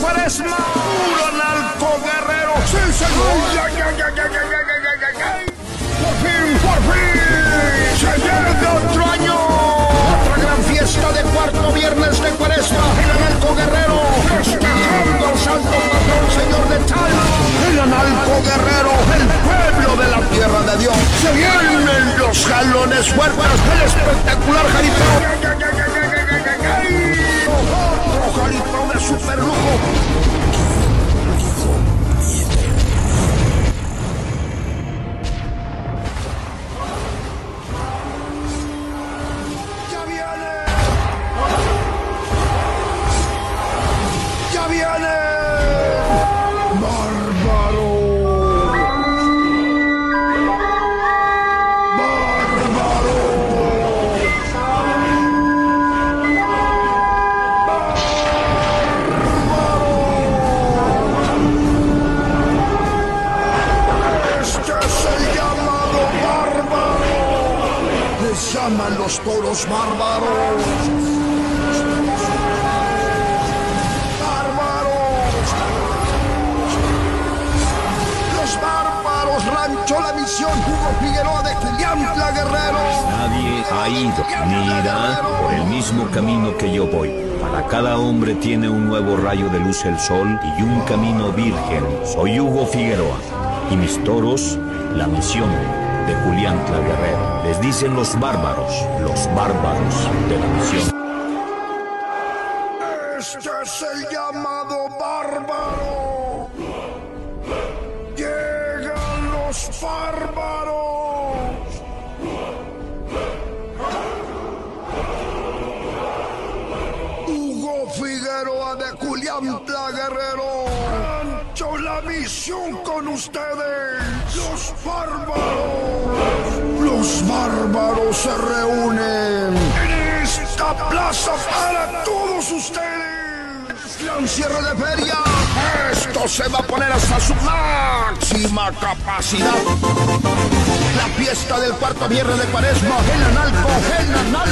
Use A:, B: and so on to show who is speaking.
A: cuaresma. Puro narco guerrero. ¡Sí, señor! ¡Por fin, por fin! ¡Se llega otro año! Otra gran fiesta de cuarto viernes de cuaresma. El analco guerrero. Festejando al santo patrón, señor de tal. El analco guerrero. El pueblo de la tierra de Dios. Se vienen los jalones fuertes. El espectacular jaripeo. Llaman los toros bárbaros. ¡Bárbaros! Los bárbaros rancho la misión Hugo Figueroa de Quiliantla Guerrero.
B: Nadie ha ido ni irá por el mismo camino que yo voy. Para cada hombre tiene un nuevo rayo de luz el sol y un camino virgen. Soy Hugo Figueroa y mis toros, la misión de Julián Guerrero. Les dicen los bárbaros, los bárbaros de la misión.
A: Este es el llamado bárbaro. Llegan los bárbaros. Hugo Figueroa de Juliantla Guerrero. Rancho la misión con ustedes. Los bárbaros. Los bárbaros se reúnen en esta plaza para todos ustedes. Gran cierre de feria. Esto se va a poner hasta su máxima capacidad. La fiesta del cuarto viernes de cuaresma. El analco, el analco.